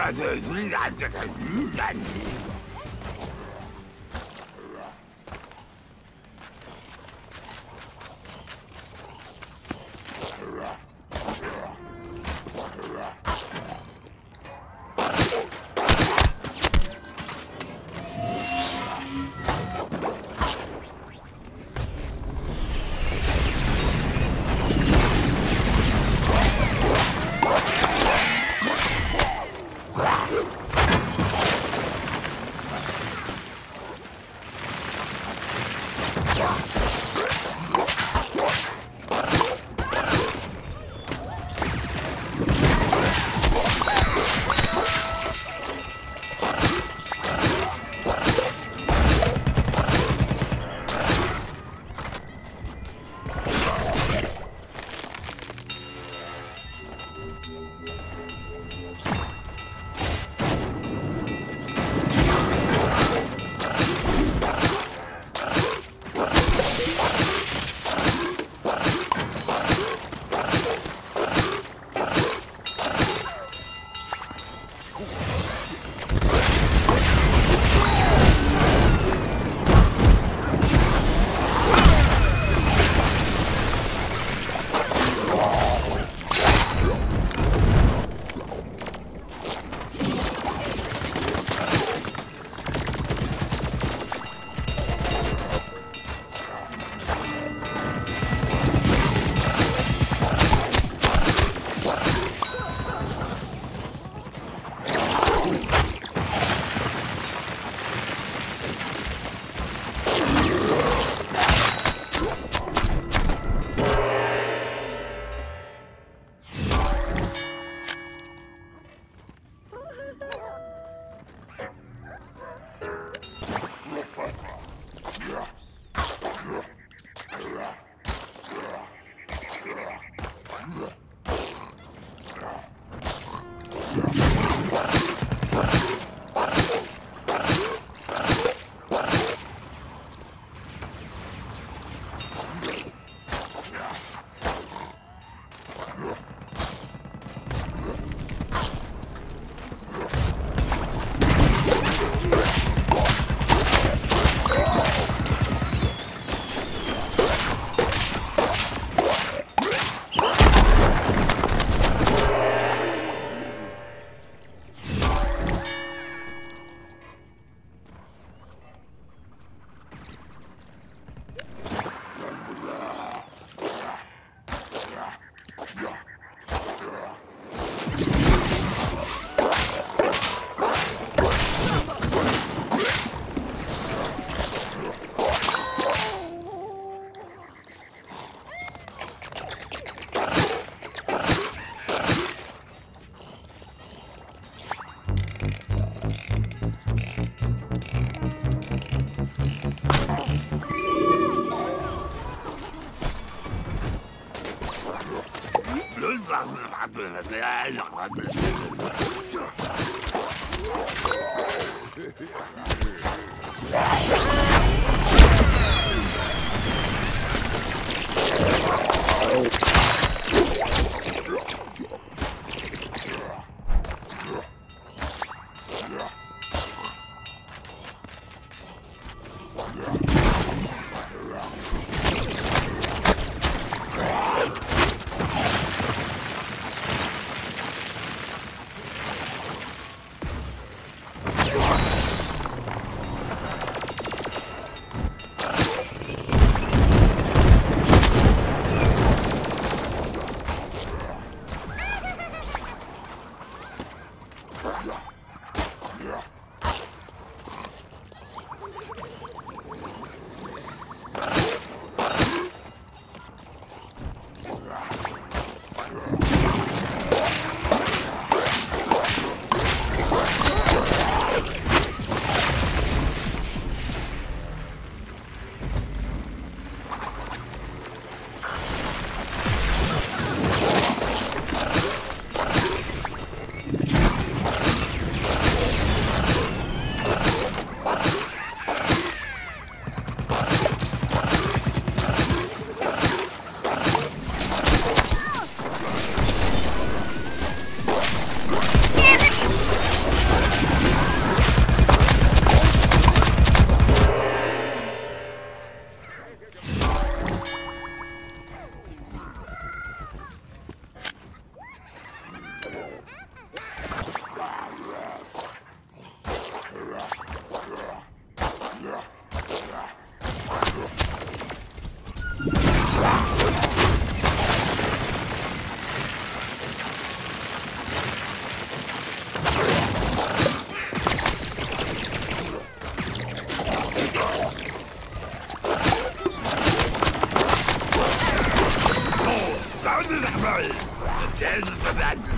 但这个依然是啊是啊是 peu. The dead of that